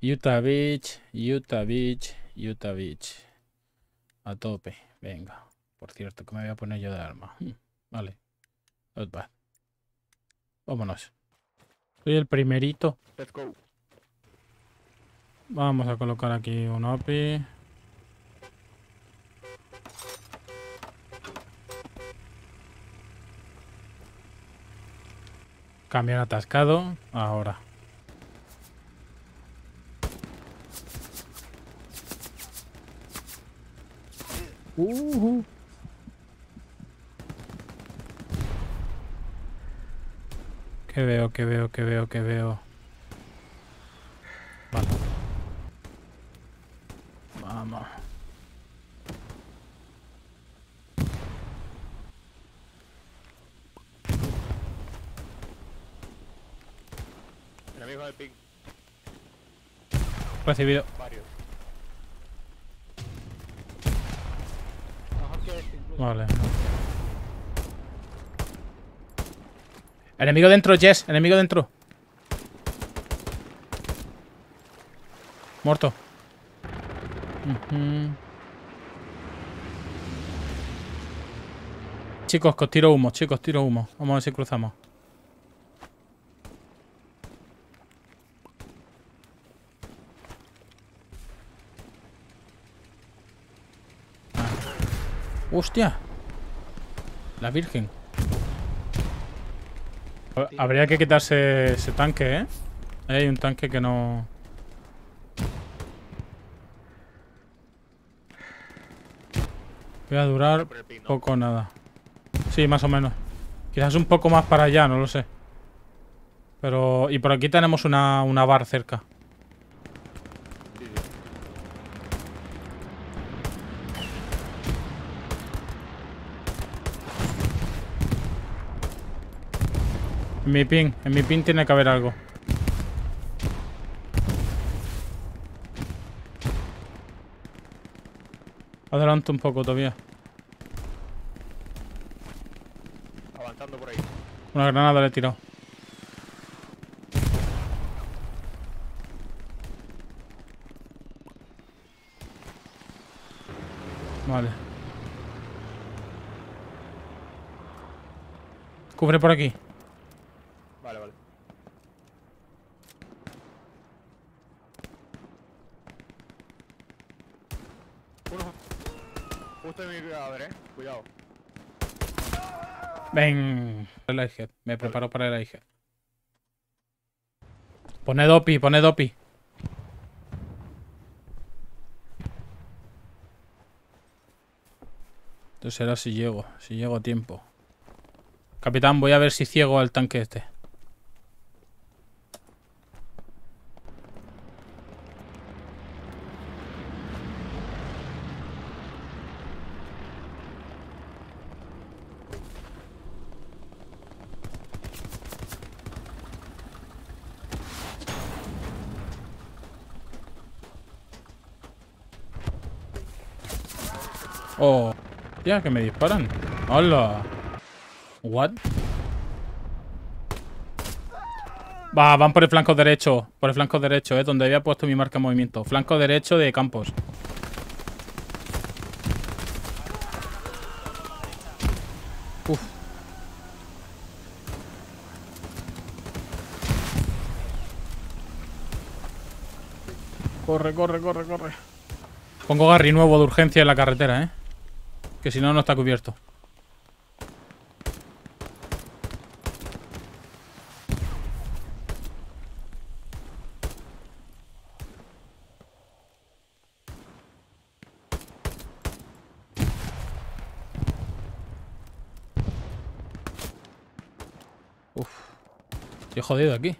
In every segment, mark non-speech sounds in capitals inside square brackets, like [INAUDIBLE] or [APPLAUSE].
Utah Beach, Utah Beach, Utah Beach. A tope. Venga. Por cierto, que me voy a poner yo de arma. Hmm, Vale. Not bad. Vámonos. Soy el primerito. Let's go. Vamos a colocar aquí un OPI. Cambiar atascado. Ahora. Ujú. Que veo, que veo, que veo, que veo. Vale. Vamos. Enemigo de ping. Recibido. Varios. Mejor que este incluso. Vale. Enemigo dentro, Jess. Enemigo dentro. Muerto. Chicos, que tiro humo, chicos, tiro humo. Vamos a ver si cruzamos. Ah. ¡Hostia! La Virgen. Ha- Habría que quitarse ese tanque, ¿eh? Hay un tanque que no... Voy a durar poco o nada. Sí, más o menos. Quizás un poco más para allá, no lo sé. Pero... Y por aquí tenemos una, una bar cerca. Sí, sí. En mi pin, en mi pin tiene que haber algo. Adelanto un poco todavía. Avanzando por ahí. Una granada le he tirado. Vale. Cubre por aquí. Vale, vale. Uno. Justo en mi cadáver, eh. Cuidado. Ven. El. Me preparo para el iHead. Poned OPI, poned OPI. Esto será si llego, si llego a tiempo. Capitán, voy a ver si ciego al tanque este. Oh, ya que me disparan. Hola. What? Va, van por el flanco derecho. Por el flanco derecho, eh, donde había puesto mi marca de movimiento. Flanco derecho de campos. Uf. Corre, corre, corre, corre. Pongo Garry nuevo de urgencia en la carretera, ¿eh? Que si no, no está cubierto. Uf. Estoy jodido aquí.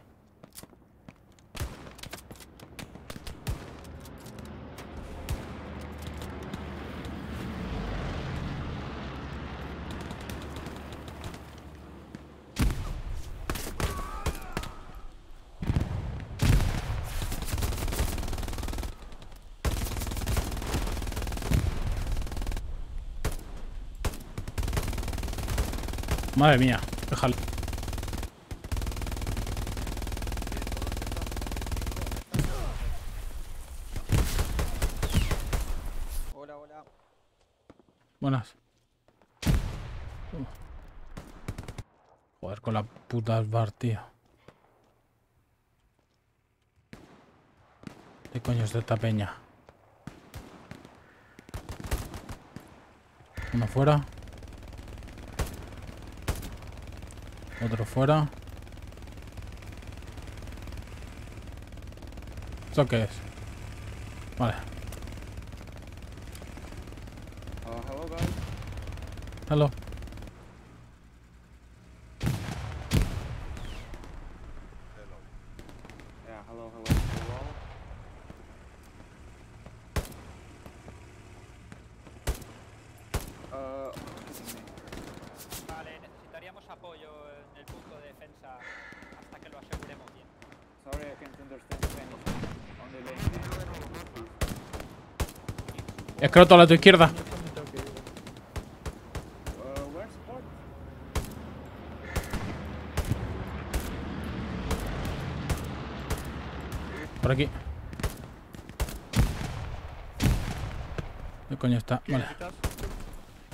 Madre mía, déjalo. Hola, hola. Buenas. Joder, con la puta bar, tío. ¿Qué coño es de esta peña? Uno fuera. Otro fuera. ¿Esto qué es? Vale. Hello guys. Hello. Yeah, hello, hello, hello. Uh, Vale, necesitaríamos apoyo en el punto de defensa hasta que lo aseguremos bien. sorry, I can't understand Spanish. Only language. Escroto a la tu izquierda. Por aquí. ¿Qué coño está? Vale.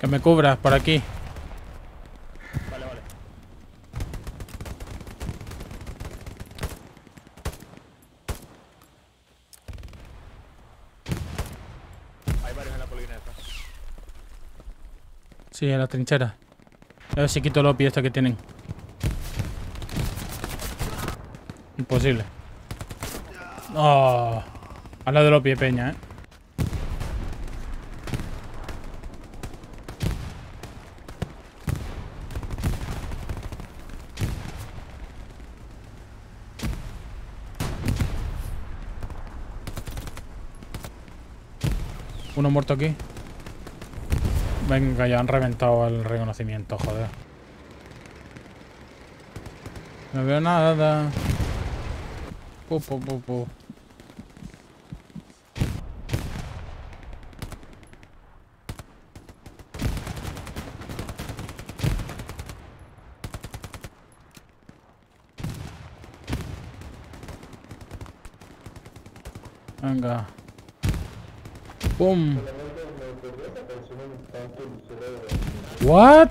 Que me cubras por aquí. Vale, vale. Hay varios en la colina esta. Sí, en la trinchera. A ver si quito los pies estos que tienen. Imposible. Oh, lado de los pies, peña, eh. Uno muerto aquí. Venga, ya han reventado el reconocimiento, joder. No veo nada. Pu, pu, pu. Venga. ¡Pum! What?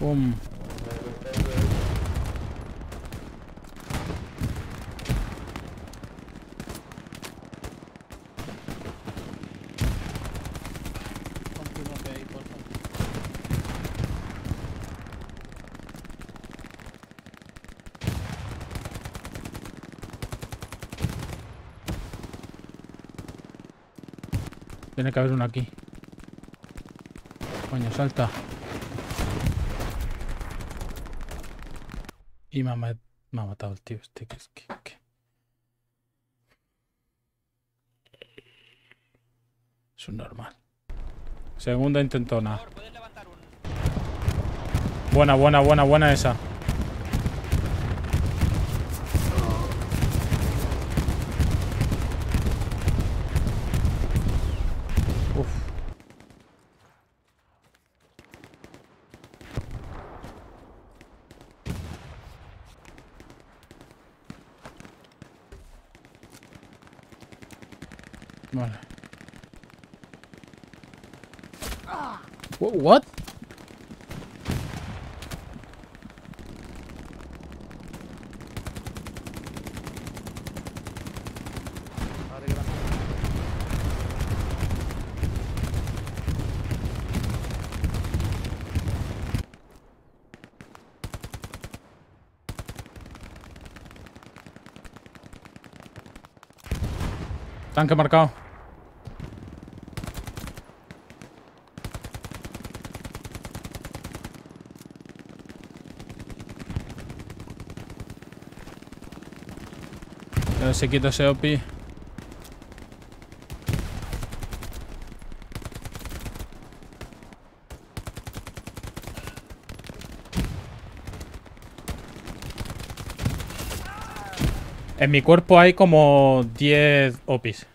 Pum. Tiene que haber uno aquí. Coño, salta. Y me ha, me ha matado el tío este. Que es que, que- Es un normal. Segunda intentona. Por favor, ¿puedes levantar un... Buena, buena, buena, buena esa. Vale. Wha- What? Vale, gracias. Tanque marcado. Ver si quito ese OPI. En mi cuerpo hay como 10 OPIs.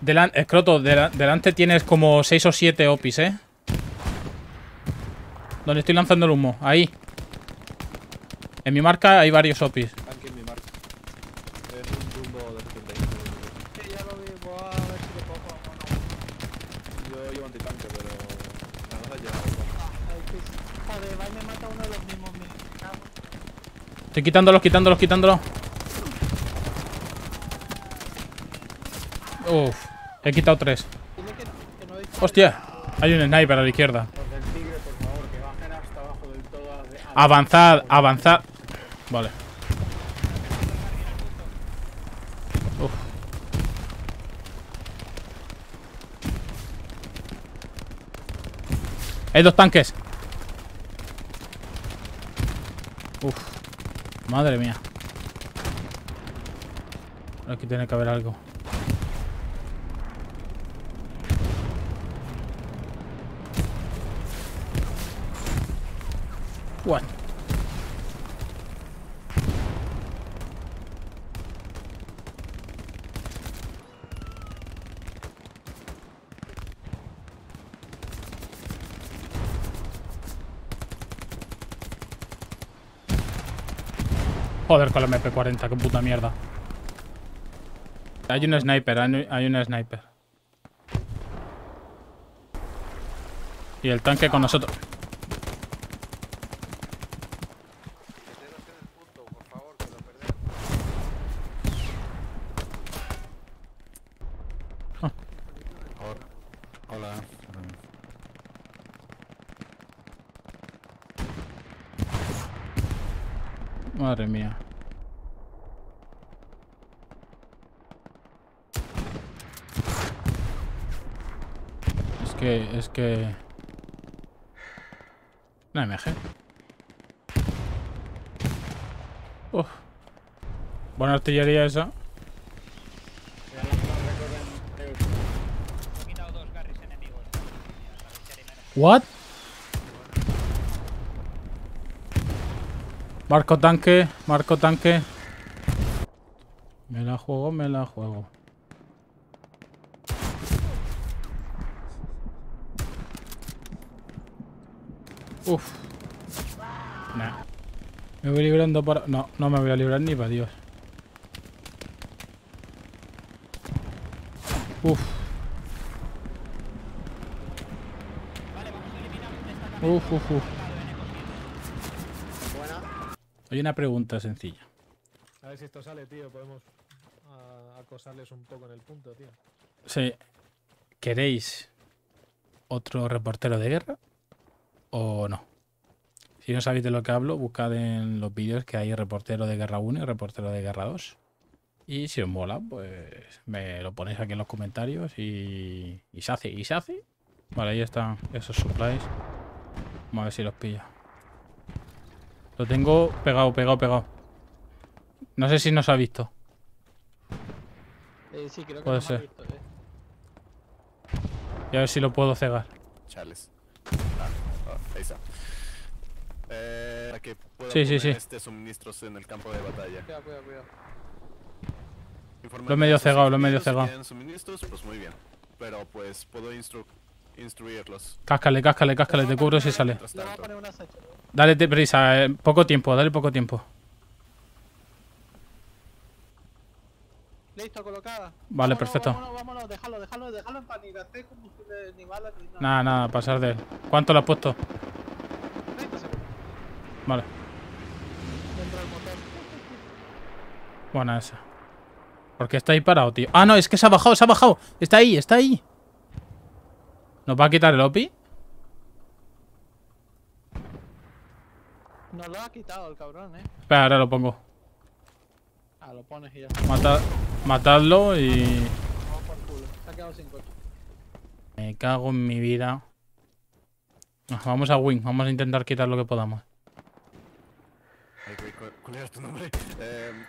Delan- escroto, dela- delante tienes como 6 o 7 opis, ¿eh? Donde estoy lanzando el humo, ahí. En mi marca hay varios opis. Tanque en mi marca. Es un rumbo de 75 Sí, ya lo vi, voy a ver si le pongo o no. Yo llevo antitanque, pero... Nada ha llegado. Sí. Joder, va y me mata uno de los mismos. Me cago. Estoy quitándolos, quitándolos, quitándolos. Uf, he quitado tres. Que, que no. Hostia, hay un sniper a la izquierda. Avanzad, avanzad. Vale. Uf. Hay dos tanques. Uf. Madre mía. Aquí tiene que haber algo. Joder con la MP40, qué puta mierda. Hay un sniper, hay un sniper. Y el tanque con nosotros. Hola. Madre mía. Es que, es que... Una MG. Uf. Buena artillería esa. Voy a lanzar récord en- en- He quitado dos garris enemigos. Mira, a ver si haré menos. What? Marco tanque, marco tanque. Me la juego, me la juego. Uf. Nah. Me voy librando para... No, no me voy a librar ni para Dios. Uf. Uf, uf, uf. al lado de Necosito. Hay una pregunta sencilla. A ver si esto sale, tío. Podemos ah, acosarles un poco en el punto, tío. Sí. ¿Queréis otro reportero de guerra o no? Si no sabéis de lo que hablo, buscad en los vídeos que hay reportero de guerra 1 y reportero de guerra 2. Y si os mola, pues me lo ponéis aquí en los comentarios y, y se hace, y se hace. Vale, ahí están esos supplies. Vamos a ver si los pillo. Lo tengo pegado, pegado, pegado. No sé si nos ha visto. Eh, sí, creo que Puede no me ha ser. visto, eh. Y a ver si lo puedo cegar. Charles. Ah, ah, ahí está. Eh, para que pueda Sí, sí, poner sí. este suministros en el campo de batalla. Cuidado, cuidado, cuidado. Informarme Lo he medio cegado, lo he medio si cegado. tienen suministros, pues muy bien. Pero pues puedo instru instruirlos. Cáscale, cáscale, cáscale, te cubro si sale. Dale prisa, eh, poco tiempo, dale poco tiempo. Listo, colocada. Vale, Vámonos, perfecto. Vámonos, vámonos, déjalo, déjalo, déjalo en paz, ni gasté combustible ni balas ni nada. Nada, nada, pasar de él. ¿Cuánto le has puesto? 30 segundos. Vale, Dentro del motor. buena esa. Porque está ahí parado, tío. Ah, no, es que se ha bajado, se ha bajado. Está ahí, está ahí. ¿Nos va a quitar el OPI? Nos lo ha quitado el cabrón, eh. Espera, ahora lo pongo. Ah, lo pones y ya. Mata- matadlo y... Vamos por culo. Se ha quedado sin coche. Me cago en mi vida. Ah, Vamos a win, vamos a intentar quitar lo que podamos. ¿cuál, era tu nombre? Em.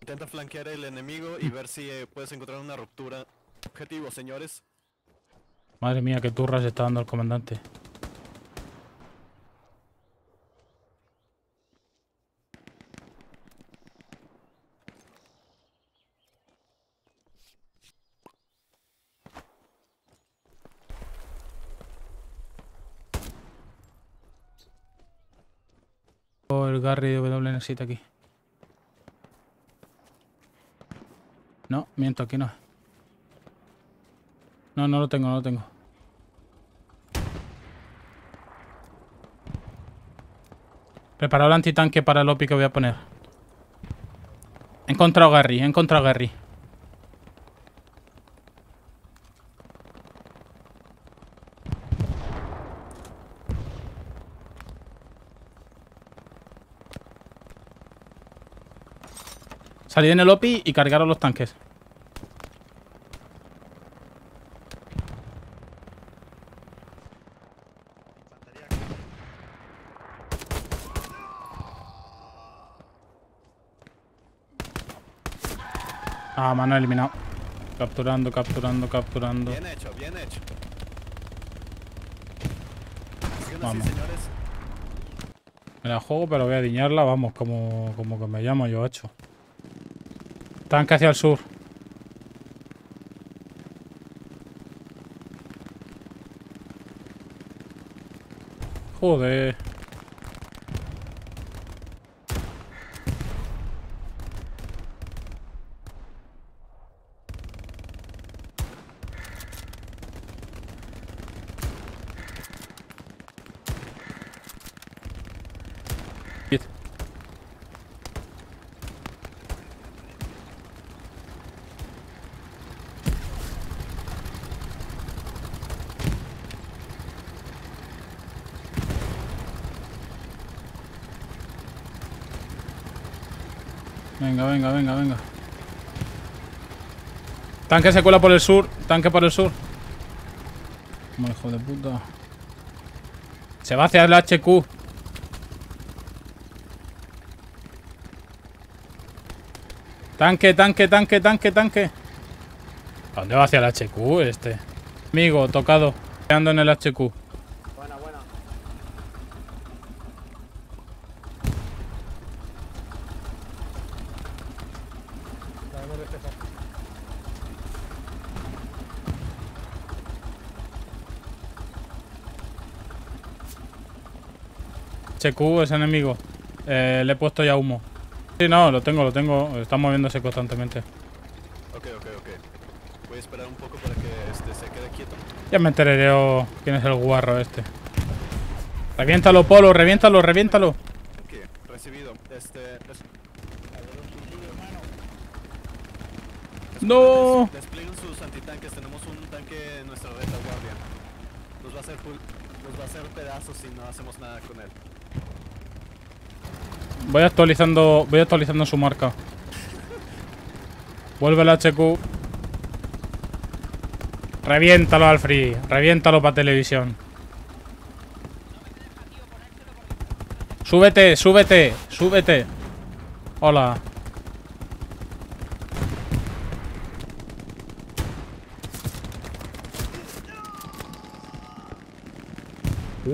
Intenta flanquear el enemigo y ver si eh, puedes encontrar una ruptura. Objetivo, señores. Madre mía, qué turras está dando el comandante. Oh, el Garry de W necesita aquí. No, miento, aquí no. No, no lo tengo, no lo tengo. Preparado el antitanque para el OPI que voy a poner. He encontrado a Gary, he encontrado a Gary. Salí en el OPI y cargaron los tanques. Ah, han eliminado. Capturando, capturando, capturando. Bien hecho, bien hecho. Vamos. señores. Me la juego, pero voy a diñarla, vamos, como, como que me llamo yo, hecho. Tanque hacia el sur. Joder. Venga, venga, venga, venga. Tanque se cuela por el sur. Tanque por el sur. Como hijo de puta. Se va hacia el HQ. Tanque, tanque, tanque, tanque, tanque. ¿A dónde va hacia el HQ este? Amigo, tocado. Ando en el HQ. Buena, buena. Despejado. HQ es enemigo. Eh, le he puesto ya humo. Sí, no, lo tengo, lo tengo. Está moviéndose constantemente. Ok, ok, ok. Voy a esperar un poco para que este se quede quieto. Ya me enteraré yo quién es el guarro este. Reviéntalo, Polo, reviéntalo, reviéntalo. Ok, recibido. Este. des- No. des- Desplieguen sus antitanques. Tenemos un tanque en nuestra retaguardia. Nos va a hacer Nos va a hacer pedazos si no hacemos nada con él. Voy actualizando, voy actualizando su marca. [LAUGHS] Vuelve el HQ. Reviéntalo, Alfred. Reviéntalo para televisión. Súbete, súbete, súbete. Hola.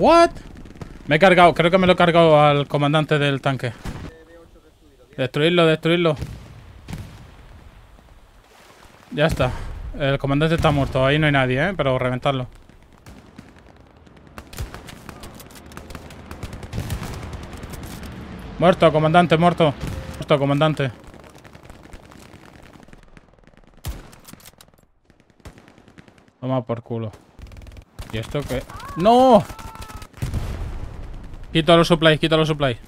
What? Me he cargado, creo que me lo he cargado al comandante del tanque. Destruirlo, destruirlo. Ya está. El comandante está muerto, ahí no hay nadie, ¿eh? Pero reventarlo. Muerto, comandante, muerto. Muerto, comandante. Toma por culo. ¿Y esto qué? ¡No! Quito los supplies, quito los supplies.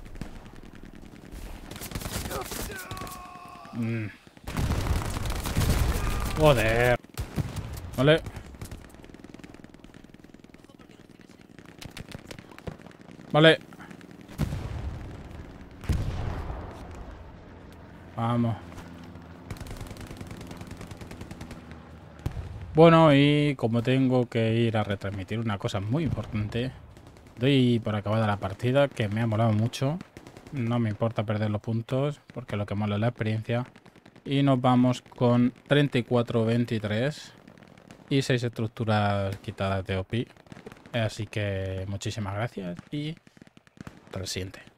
Mm. Joder. Vale. Vale. Vamos. Bueno, y como tengo que ir a retransmitir una cosa muy importante, doy por acabada la partida, que me ha molado mucho. No me importa perder los puntos, porque lo que mola es la experiencia. Y nos vamos con 34-23 y 6 estructuras quitadas de OPI. Así que muchísimas gracias y hasta siguiente.